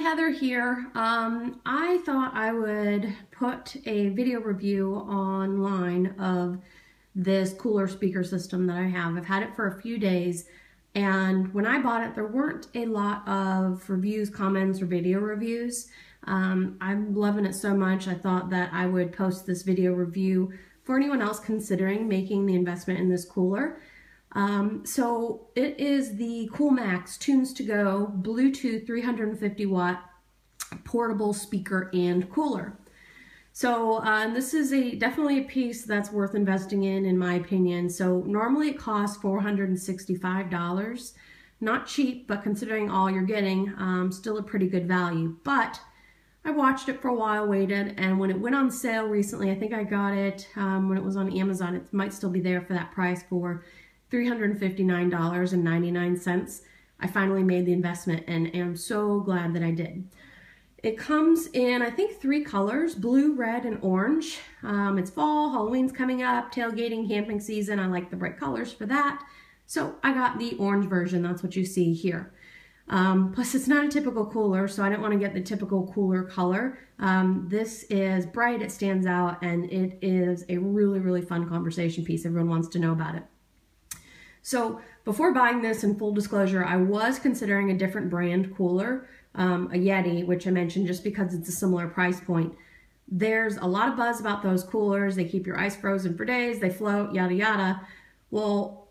Heather here. Um, I thought I would put a video review online of this cooler speaker system that I have. I've had it for a few days and when I bought it there weren't a lot of reviews, comments, or video reviews. Um, I'm loving it so much I thought that I would post this video review for anyone else considering making the investment in this cooler. Um, so it is the KoolMAX Tunes to Go Bluetooth 350 watt portable speaker and cooler. So uh, this is a definitely a piece that's worth investing in, in my opinion. So normally it costs $465. Not cheap, but considering all you're getting, um, still a pretty good value. But I watched it for a while, waited, and when it went on sale recently, I think I got it um, when it was on Amazon. It might still be there for that price for $359.99. I finally made the investment and am so glad that I did. It comes in, I think, three colors, blue, red, and orange. Um, it's fall, Halloween's coming up, tailgating, camping season. I like the bright colors for that. So I got the orange version. That's what you see here. Um, plus, it's not a typical cooler, so I didn't want to get the typical cooler color. Um, this is bright, it stands out, and it is a really, really fun conversation piece. Everyone wants to know about it. So before buying this, in full disclosure, I was considering a different brand cooler, um, a Yeti, which I mentioned just because it's a similar price point. There's a lot of buzz about those coolers. They keep your ice frozen for days, they float, yada, yada. Well,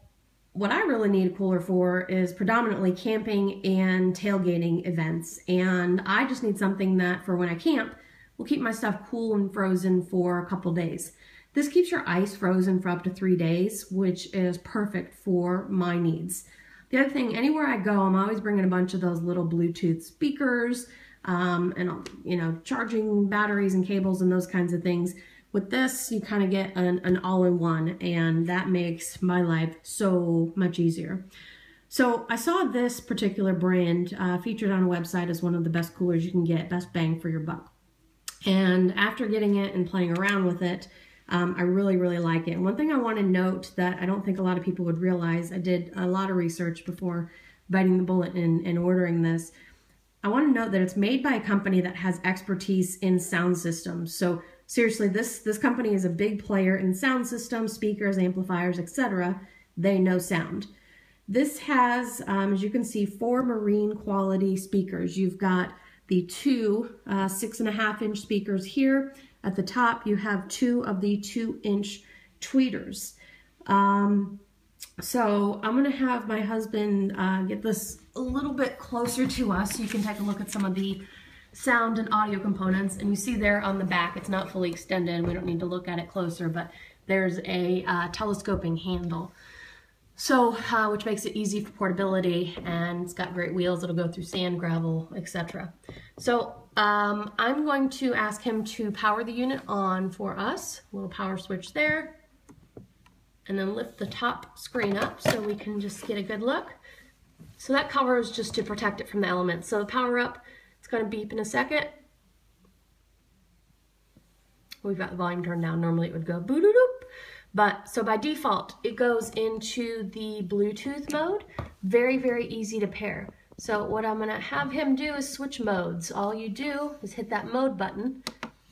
what I really need a cooler for is predominantly camping and tailgating events. And I just need something that for when I camp will keep my stuff cool and frozen for a couple days. This keeps your ice frozen for up to three days, which is perfect for my needs. The other thing, anywhere I go, I'm always bringing a bunch of those little Bluetooth speakers um, and, you know, charging batteries and cables and those kinds of things. With this, you kind of get an, an all-in-one, and that makes my life so much easier. So I saw this particular brand uh, featured on a website as one of the best coolers you can get, best bang for your buck. And after getting it and playing around with it, um, I really, really like it. And one thing I want to note that I don't think a lot of people would realize, I did a lot of research before biting the bullet and, and ordering this. I want to note that it's made by a company that has expertise in sound systems. So seriously, this, this company is a big player in sound systems, speakers, amplifiers, etc. They know sound. This has, um, as you can see, four marine quality speakers. You've got the two uh, six and a half inch speakers here at the top, you have two of the two inch tweeters. Um, so I'm going to have my husband uh, get this a little bit closer to us so you can take a look at some of the sound and audio components. And you see there on the back, it's not fully extended. We don't need to look at it closer, but there's a uh, telescoping handle. So, uh, which makes it easy for portability and it's got great wheels. It'll go through sand, gravel, etc. So um, I'm going to ask him to power the unit on for us. A little power switch there. And then lift the top screen up so we can just get a good look. So that cover is just to protect it from the elements. So the power up, it's going to beep in a second. We've got the volume turned down. Normally it would go boo doo doo but so by default, it goes into the Bluetooth mode. Very, very easy to pair. So what I'm gonna have him do is switch modes. All you do is hit that mode button.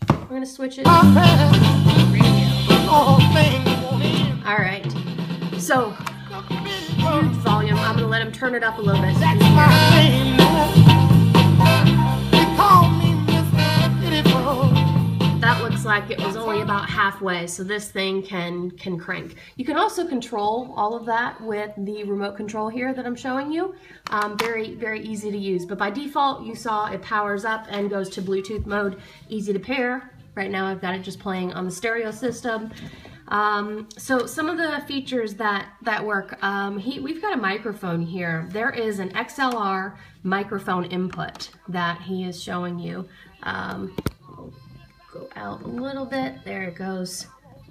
We're gonna switch it. All right. So volume. I'm gonna let him turn it up a little bit. Like it was only about halfway, so this thing can, can crank. You can also control all of that with the remote control here that I'm showing you. Um, very, very easy to use. But by default, you saw it powers up and goes to Bluetooth mode, easy to pair. Right now I've got it just playing on the stereo system. Um, so some of the features that, that work, um, he, we've got a microphone here. There is an XLR microphone input that he is showing you. Um, out a little bit. There it goes.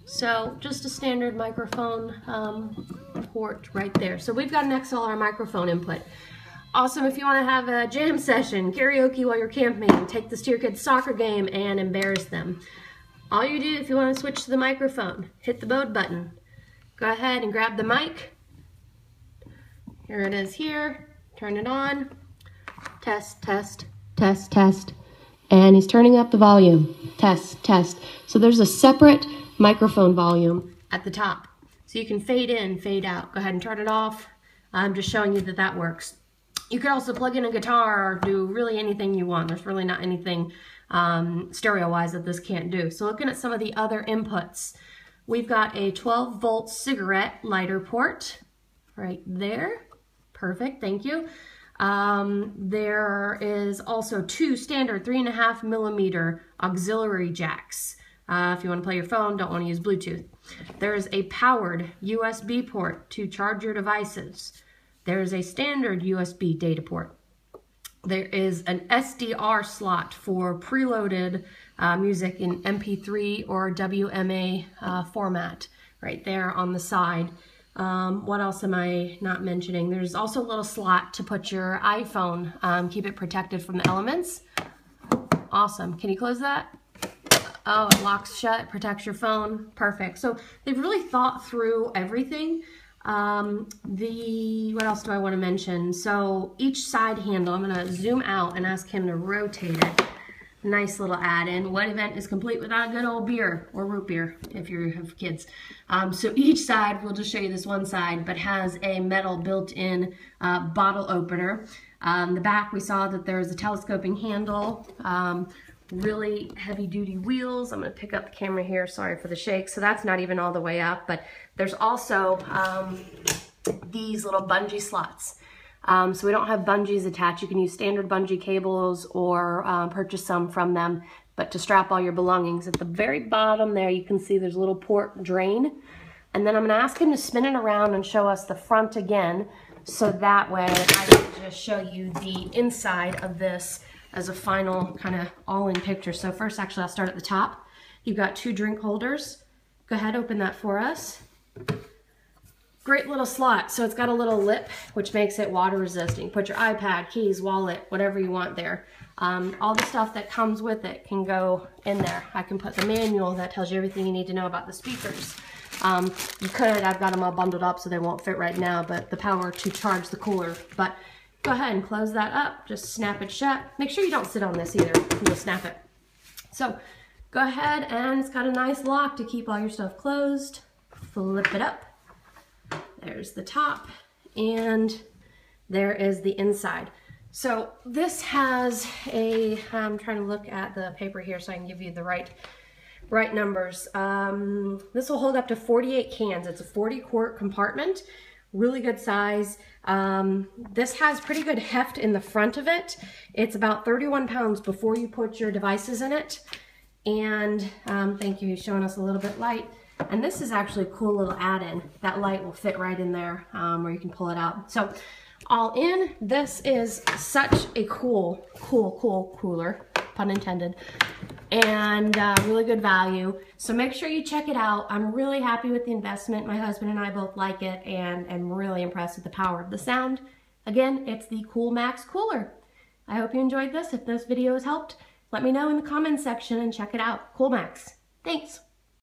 So just a standard microphone um, port right there. So we've got an XLR microphone input. Awesome if you want to have a jam session, karaoke while you're camping, take this to your kid's soccer game and embarrass them. All you do if you want to switch to the microphone, hit the mode button. Go ahead and grab the mic. Here it is here. Turn it on. Test, test. test, test. And he's turning up the volume. Test, test. So there's a separate microphone volume at the top. So you can fade in, fade out. Go ahead and turn it off. I'm just showing you that that works. You could also plug in a guitar or do really anything you want. There's really not anything um, stereo-wise that this can't do. So looking at some of the other inputs, we've got a 12 volt cigarette lighter port right there. Perfect, thank you. Um, there is also two standard three and a half millimeter auxiliary jacks. Uh, if you want to play your phone, don't want to use Bluetooth. There is a powered USB port to charge your devices. There is a standard USB data port. There is an SDR slot for preloaded uh, music in MP3 or WMA uh, format right there on the side. Um, what else am I not mentioning? There's also a little slot to put your iPhone, um, keep it protected from the elements. Awesome. Can you close that? Oh, it locks shut, protects your phone. Perfect. So they've really thought through everything. Um, the, what else do I want to mention? So each side handle, I'm going to zoom out and ask him to rotate it. Nice little add-in. What event is complete without a good old beer or root beer if you have kids? Um, so each side, we'll just show you this one side, but has a metal built-in uh, bottle opener. Um, the back, we saw that there's a telescoping handle, um, really heavy-duty wheels. I'm going to pick up the camera here. Sorry for the shake. So that's not even all the way up, but there's also um, these little bungee slots. Um, so we don't have bungees attached. You can use standard bungee cables or uh, purchase some from them, but to strap all your belongings. At the very bottom there, you can see there's a little port drain. And then I'm gonna ask him to spin it around and show us the front again, so that way I can just show you the inside of this as a final kind of all-in picture. So first, actually, I'll start at the top. You've got two drink holders. Go ahead, open that for us. Great little slot. So it's got a little lip, which makes it water resisting. Put your iPad, keys, wallet, whatever you want there. Um, all the stuff that comes with it can go in there. I can put the manual that tells you everything you need to know about the speakers. Um, you could, I've got them all bundled up so they won't fit right now, but the power to charge the cooler. But go ahead and close that up. Just snap it shut. Make sure you don't sit on this either. You'll snap it. So go ahead and it's got a nice lock to keep all your stuff closed. Flip it up there's the top and there is the inside. So this has a, I'm trying to look at the paper here so I can give you the right right numbers. Um, this will hold up to 48 cans. It's a 40 quart compartment, really good size. Um, this has pretty good heft in the front of it. It's about 31 pounds before you put your devices in it. And um, thank you, showing us a little bit light. And this is actually a cool little add-in. That light will fit right in there um, where you can pull it out. So all in, this is such a cool, cool, cool cooler, pun intended, and uh, really good value. So make sure you check it out. I'm really happy with the investment. My husband and I both like it and am really impressed with the power of the sound. Again, it's the KoolMAX Cooler. I hope you enjoyed this. If this video has helped, let me know in the comments section and check it out. KoolMAX. Thanks.